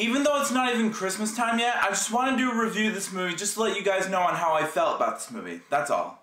Even though it's not even Christmas time yet, I just want to do a review of this movie just to let you guys know on how I felt about this movie. That's all.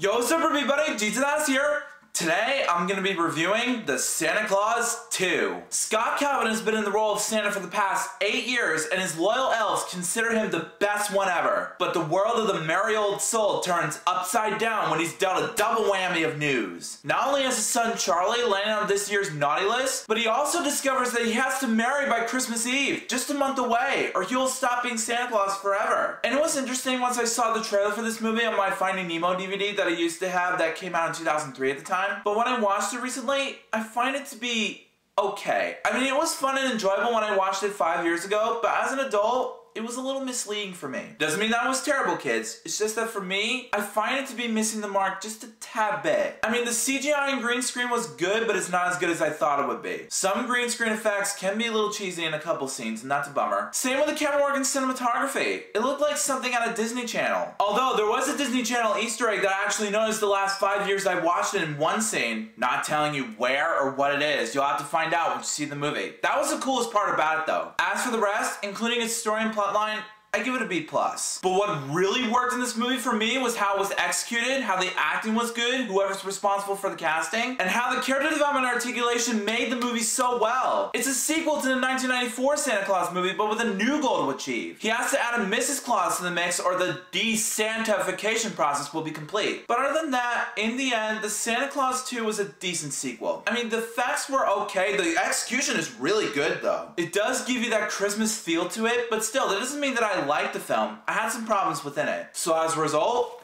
Yo, what's up everybody? Jesus here. Today, I'm going to be reviewing The Santa Clause 2. Scott Calvin has been in the role of Santa for the past 8 years, and his loyal elves consider him the best one ever. But the world of the merry old soul turns upside down when he's dealt a double whammy of news. Not only has his son Charlie landed on this year's naughty list, but he also discovers that he has to marry by Christmas Eve, just a month away, or he will stop being Santa Claus forever. And it was interesting once I saw the trailer for this movie on my Finding Nemo DVD that I used to have that came out in 2003 at the time, but when I watched it recently, I find it to be okay. I mean, it was fun and enjoyable when I watched it five years ago, but as an adult, it was a little misleading for me. Doesn't mean that was terrible, kids. It's just that for me, I find it to be missing the mark just a tad bit. I mean, the CGI and green screen was good, but it's not as good as I thought it would be. Some green screen effects can be a little cheesy in a couple scenes, and that's a bummer. Same with the Kevin Morgan cinematography. It looked like something on a Disney Channel. Although, there was a Disney Channel Easter egg that I actually noticed the last five years I watched it in one scene, not telling you where or what it is. You'll have to find out when you see the movie. That was the coolest part about it, though. As for the rest, including its story and plotline, I give it a B+. plus. But what really worked in this movie for me was how it was executed, how the acting was good, whoever's responsible for the casting, and how the character development articulation made the movie so well. It's a sequel to the 1994 Santa Clause movie, but with a new goal to achieve. He has to add a Mrs. Claus to the mix or the de-Santification process will be complete. But other than that, in the end, the Santa Clause 2 was a decent sequel. I mean, the effects were okay, the execution is really good though. It does give you that Christmas feel to it, but still, that doesn't mean that I liked the film, I had some problems within it. So as a result,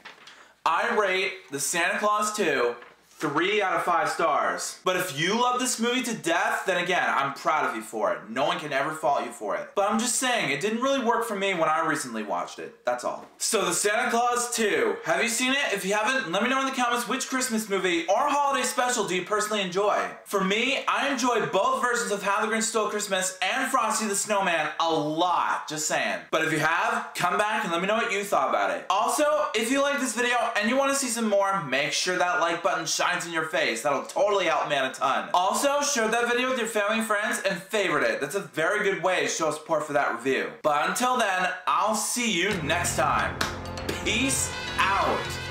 I rate The Santa Clause 2 Three out of five stars. But if you love this movie to death, then again, I'm proud of you for it. No one can ever fault you for it. But I'm just saying, it didn't really work for me when I recently watched it. That's all. So the Santa Clause 2. Have you seen it? If you haven't, let me know in the comments which Christmas movie or holiday special do you personally enjoy. For me, I enjoy both versions of How the Grinch Stole Christmas and Frosty the Snowman a lot, just saying. But if you have, come back and let me know what you thought about it. Also, if you like this video and you want to see some more, make sure that like button shines shines in your face. That'll totally help me out a ton. Also, share that video with your family and friends and favorite it. That's a very good way to show support for that review. But until then, I'll see you next time. Peace out.